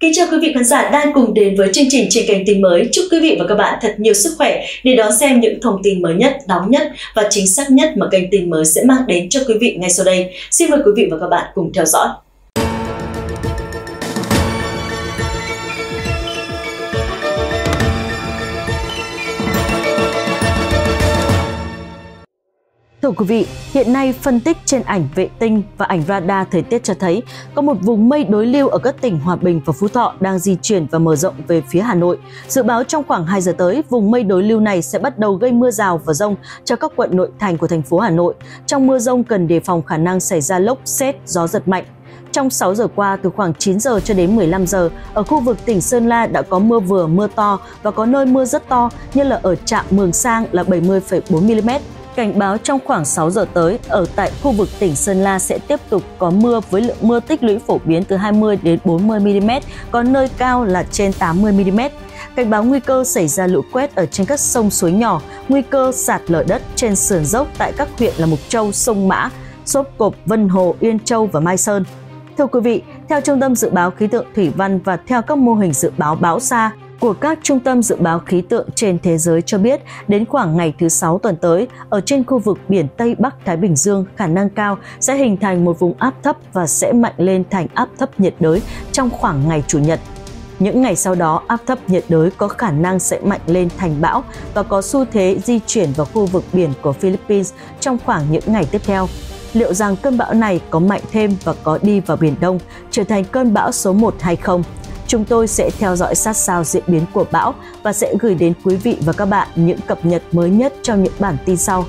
Kính chào quý vị khán giả đang cùng đến với chương trình trên kênh tin mới. Chúc quý vị và các bạn thật nhiều sức khỏe để đón xem những thông tin mới nhất, nóng nhất và chính xác nhất mà kênh tin mới sẽ mang đến cho quý vị ngay sau đây. Xin mời quý vị và các bạn cùng theo dõi. Thưa quý vị, hiện nay phân tích trên ảnh vệ tinh và ảnh radar thời tiết cho thấy có một vùng mây đối lưu ở các tỉnh Hòa Bình và Phú Thọ đang di chuyển và mở rộng về phía Hà Nội. Dự báo trong khoảng 2 giờ tới, vùng mây đối lưu này sẽ bắt đầu gây mưa rào và rông cho các quận nội thành của thành phố Hà Nội. Trong mưa rông cần đề phòng khả năng xảy ra lốc, xét, gió giật mạnh. Trong 6 giờ qua, từ khoảng 9 giờ cho đến 15 giờ, ở khu vực tỉnh Sơn La đã có mưa vừa, mưa to và có nơi mưa rất to như là ở trạm Mường Sang là 70,4 mm, Cảnh báo trong khoảng 6 giờ tới, ở tại khu vực tỉnh Sơn La sẽ tiếp tục có mưa với lượng mưa tích lũy phổ biến từ 20 đến 40 mm, có nơi cao là trên 80 mm. Cảnh báo nguy cơ xảy ra lũ quét ở trên các sông suối nhỏ, nguy cơ sạt lở đất trên sườn dốc tại các huyện là Mục Châu, Sông Mã, Sốp Cộp, Vân Hồ, Yên Châu và Mai Sơn. Thưa quý vị, theo Trung tâm Dự báo Khí tượng Thủy văn và theo các mô hình dự báo bão xa, của các trung tâm dự báo khí tượng trên thế giới cho biết đến khoảng ngày thứ Sáu tuần tới, ở trên khu vực biển Tây Bắc Thái Bình Dương khả năng cao sẽ hình thành một vùng áp thấp và sẽ mạnh lên thành áp thấp nhiệt đới trong khoảng ngày Chủ nhật. Những ngày sau đó, áp thấp nhiệt đới có khả năng sẽ mạnh lên thành bão và có xu thế di chuyển vào khu vực biển của Philippines trong khoảng những ngày tiếp theo. Liệu rằng cơn bão này có mạnh thêm và có đi vào Biển Đông, trở thành cơn bão số 1 hay không? Chúng tôi sẽ theo dõi sát sao diễn biến của bão và sẽ gửi đến quý vị và các bạn những cập nhật mới nhất trong những bản tin sau.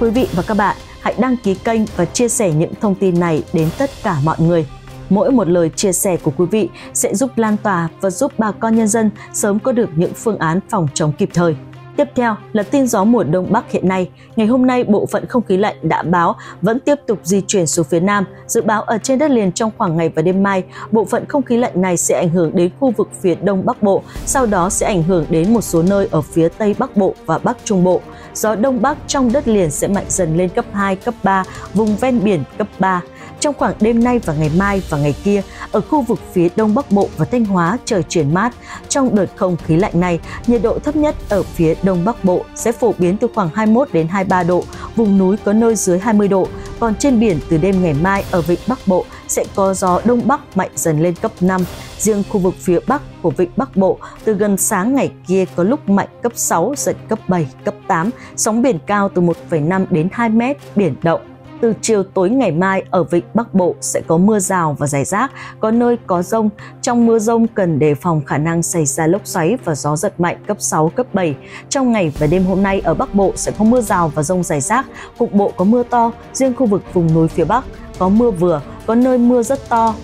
Quý vị và các bạn, hãy đăng ký kênh và chia sẻ những thông tin này đến tất cả mọi người. Mỗi một lời chia sẻ của quý vị sẽ giúp lan tỏa và giúp bà con nhân dân sớm có được những phương án phòng chống kịp thời. Tiếp theo là tin gió mùa đông bắc hiện nay. Ngày hôm nay, bộ phận không khí lạnh đã báo vẫn tiếp tục di chuyển xuống phía Nam. Dự báo ở trên đất liền trong khoảng ngày và đêm mai, bộ phận không khí lạnh này sẽ ảnh hưởng đến khu vực phía đông bắc bộ, sau đó sẽ ảnh hưởng đến một số nơi ở phía tây bắc bộ và bắc trung bộ. Gió đông bắc trong đất liền sẽ mạnh dần lên cấp 2, cấp 3, vùng ven biển cấp 3. Trong khoảng đêm nay và ngày mai và ngày kia, ở khu vực phía Đông Bắc Bộ và Thanh Hóa trời chuyển mát. Trong đợt không khí lạnh này, nhiệt độ thấp nhất ở phía Đông Bắc Bộ sẽ phổ biến từ khoảng 21 đến 23 độ, vùng núi có nơi dưới 20 độ. Còn trên biển từ đêm ngày mai ở vịnh Bắc Bộ sẽ có gió Đông Bắc mạnh dần lên cấp 5. Riêng khu vực phía Bắc của vịnh Bắc Bộ từ gần sáng ngày kia có lúc mạnh cấp 6, giật cấp 7, cấp 8, sóng biển cao từ 1,5 đến 2 mét, biển động từ chiều tối ngày mai ở vịnh Bắc Bộ sẽ có mưa rào và rải rác, có nơi có rông. Trong mưa rông cần đề phòng khả năng xảy ra lốc xoáy và gió giật mạnh cấp 6, cấp 7. Trong ngày và đêm hôm nay ở Bắc Bộ sẽ có mưa rào và rông rải rác, cục bộ có mưa to, riêng khu vực vùng núi phía Bắc có mưa vừa, có nơi mưa rất to,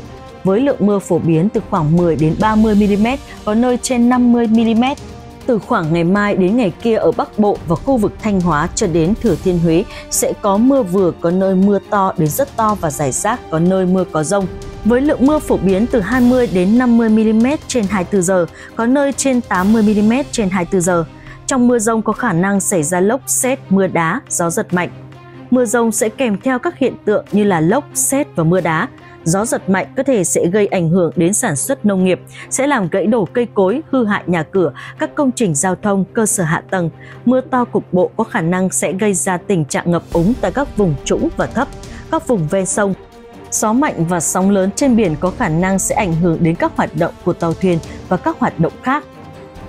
với lượng mưa phổ biến từ khoảng 10 đến 30 mm, có nơi trên 50 mm. Từ khoảng ngày mai đến ngày kia ở Bắc Bộ và khu vực Thanh Hóa cho đến Thừa Thiên Huế sẽ có mưa vừa, có nơi mưa to đến rất to và rải rác, có nơi mưa có rông. Với lượng mưa phổ biến từ 20 đến 50 mm trên 24 giờ, có nơi trên 80 mm trên 24 giờ. Trong mưa rông có khả năng xảy ra lốc, xét, mưa đá, gió giật mạnh. Mưa rông sẽ kèm theo các hiện tượng như là lốc, xét và mưa đá, gió giật mạnh có thể sẽ gây ảnh hưởng đến sản xuất nông nghiệp, sẽ làm gãy đổ cây cối, hư hại nhà cửa, các công trình giao thông, cơ sở hạ tầng. Mưa to cục bộ có khả năng sẽ gây ra tình trạng ngập úng tại các vùng trũng và thấp, các vùng ven sông. Gió mạnh và sóng lớn trên biển có khả năng sẽ ảnh hưởng đến các hoạt động của tàu thuyền và các hoạt động khác.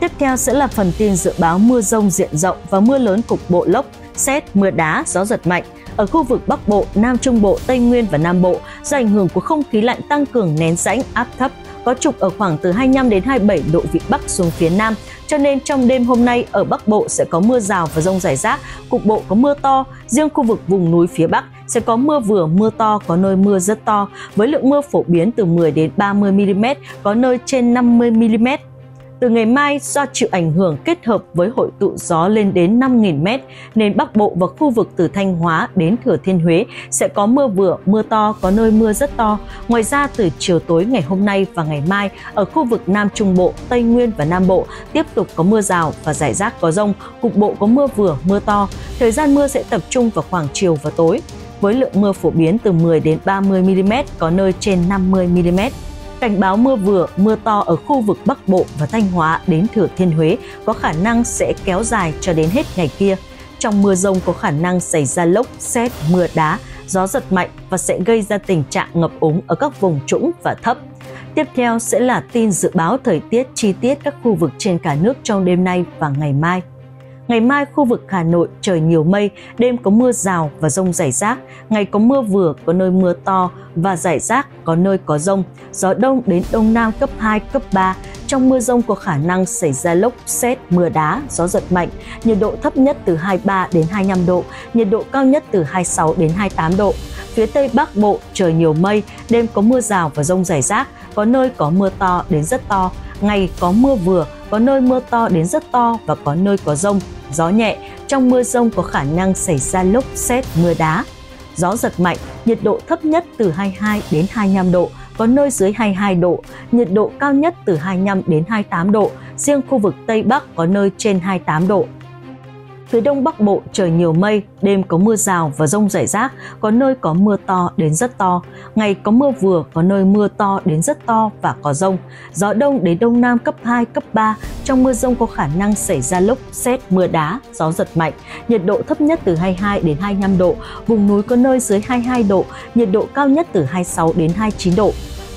Tiếp theo sẽ là phần tin dự báo mưa rông diện rộng và mưa lớn cục bộ lốc, xét, mưa đá, gió giật mạnh – ở khu vực Bắc Bộ, Nam Trung Bộ, Tây Nguyên và Nam Bộ do ảnh hưởng của không khí lạnh tăng cường nén rãnh áp thấp có trục ở khoảng từ 25 đến 27 độ vĩ Bắc xuống phía Nam. Cho nên trong đêm hôm nay ở Bắc Bộ sẽ có mưa rào và rông rải rác, cục bộ có mưa to, riêng khu vực vùng núi phía Bắc sẽ có mưa vừa, mưa to, có nơi mưa rất to, với lượng mưa phổ biến từ 10 đến 30 mm, có nơi trên 50 mm. Từ ngày mai, do chịu ảnh hưởng kết hợp với hội tụ gió lên đến 5.000m, nên Bắc Bộ và khu vực từ Thanh Hóa đến Thừa Thiên Huế sẽ có mưa vừa, mưa to, có nơi mưa rất to. Ngoài ra, từ chiều tối ngày hôm nay và ngày mai, ở khu vực Nam Trung Bộ, Tây Nguyên và Nam Bộ tiếp tục có mưa rào và rải rác có rông, cục bộ có mưa vừa, mưa to. Thời gian mưa sẽ tập trung vào khoảng chiều và tối với lượng mưa phổ biến từ 10 đến 30 mm, có nơi trên 50 mm. Cảnh báo mưa vừa, mưa to ở khu vực Bắc Bộ và Thanh Hóa đến Thừa Thiên Huế có khả năng sẽ kéo dài cho đến hết ngày kia. Trong mưa rông có khả năng xảy ra lốc, xét, mưa đá, gió giật mạnh và sẽ gây ra tình trạng ngập úng ở các vùng trũng và thấp. Tiếp theo sẽ là tin dự báo thời tiết chi tiết các khu vực trên cả nước trong đêm nay và ngày mai. Ngày mai khu vực Hà Nội trời nhiều mây, đêm có mưa rào và rông rải rác, ngày có mưa vừa, có nơi mưa to và rải rác, có nơi có rông, gió đông đến đông nam cấp 2, cấp 3. Trong mưa rông có khả năng xảy ra lốc, xét, mưa đá, gió giật mạnh, nhiệt độ thấp nhất từ 23 đến 25 độ, nhiệt độ cao nhất từ 26 đến 28 độ. Phía Tây Bắc Bộ trời nhiều mây, đêm có mưa rào và rông rải rác, có nơi có mưa to đến rất to, ngày có mưa vừa, có nơi mưa to đến rất to và có nơi có rông, gió nhẹ. Trong mưa rông có khả năng xảy ra lốc, xét, mưa đá. Gió giật mạnh, nhiệt độ thấp nhất từ 22 đến 25 độ, có nơi dưới 22 độ, nhiệt độ cao nhất từ 25 đến 28 độ, riêng khu vực Tây Bắc có nơi trên 28 độ. Phía Đông Bắc Bộ trời nhiều mây, đêm có mưa rào và rông rải rác, có nơi có mưa to đến rất to. Ngày có mưa vừa, có nơi mưa to đến rất to và có rông. Gió Đông đến Đông Nam cấp 2, cấp 3. Trong mưa rông có khả năng xảy ra lốc, xét, mưa đá, gió giật mạnh. Nhiệt độ thấp nhất từ 22 đến 25 độ, vùng núi có nơi dưới 22 độ, nhiệt độ cao nhất từ 26 đến 29 độ.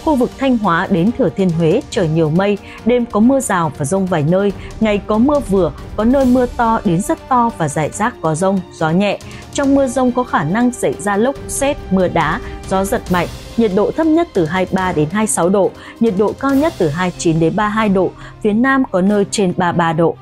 Khu vực Thanh Hóa đến Thừa Thiên Huế trời nhiều mây, đêm có mưa rào và rông vài nơi, ngày có mưa vừa, có nơi mưa to đến rất to và rải rác có rông, gió nhẹ. Trong mưa rông có khả năng xảy ra lốc, xét, mưa đá, gió giật mạnh, nhiệt độ thấp nhất từ 23 đến 26 độ, nhiệt độ cao nhất từ 29 đến 32 độ, phía Nam có nơi trên 33 độ.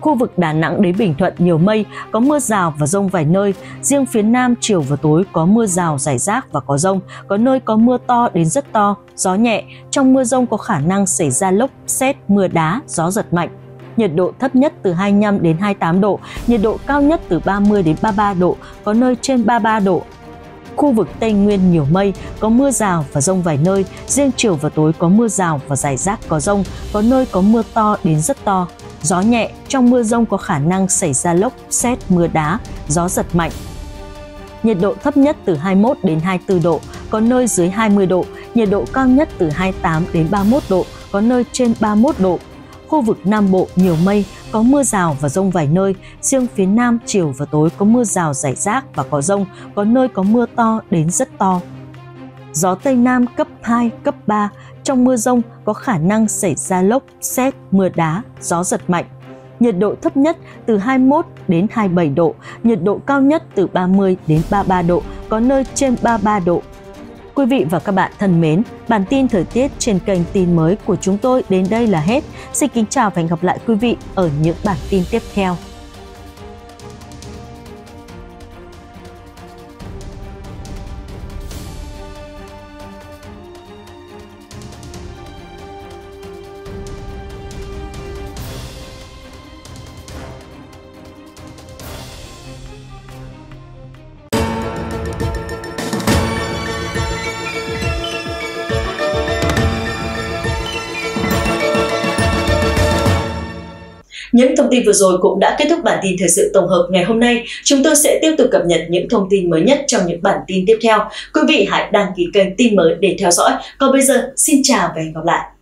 Khu vực Đà Nẵng đến Bình Thuận nhiều mây, có mưa rào và rông vài nơi. Riêng phía Nam chiều và tối có mưa rào rải rác và có rông, có nơi có mưa to đến rất to, gió nhẹ. Trong mưa rông có khả năng xảy ra lốc, xét, mưa đá, gió giật mạnh nhiệt độ thấp nhất từ 25 đến 28 độ, nhiệt độ cao nhất từ 30 đến 33 độ, có nơi trên 33 độ. Khu vực Tây Nguyên nhiều mây, có mưa rào và rông vài nơi, riêng chiều và tối có mưa rào và rải rác có rông, có nơi có mưa to đến rất to. Gió nhẹ, trong mưa rông có khả năng xảy ra lốc, xét, mưa đá, gió giật mạnh. Nhiệt độ thấp nhất từ 21 đến 24 độ, có nơi dưới 20 độ, nhiệt độ cao nhất từ 28 đến 31 độ, có nơi trên 31 độ. Khu vực Nam Bộ nhiều mây, có mưa rào và rông vài nơi, riêng phía Nam chiều và tối có mưa rào rải rác và có rông, có nơi có mưa to đến rất to. Gió Tây Nam cấp 2, cấp 3, trong mưa rông có khả năng xảy ra lốc, xét, mưa đá, gió giật mạnh. Nhiệt độ thấp nhất từ 21 đến 27 độ, nhiệt độ cao nhất từ 30 đến 33 độ, có nơi trên 33 độ. Quý vị và các bạn thân mến, bản tin thời tiết trên kênh tin mới của chúng tôi đến đây là hết. Xin kính chào và hẹn gặp lại quý vị ở những bản tin tiếp theo. Những thông tin vừa rồi cũng đã kết thúc bản tin thời sự tổng hợp ngày hôm nay. Chúng tôi sẽ tiếp tục cập nhật những thông tin mới nhất trong những bản tin tiếp theo. Quý vị hãy đăng ký kênh tin mới để theo dõi. Còn bây giờ, xin chào và hẹn gặp lại.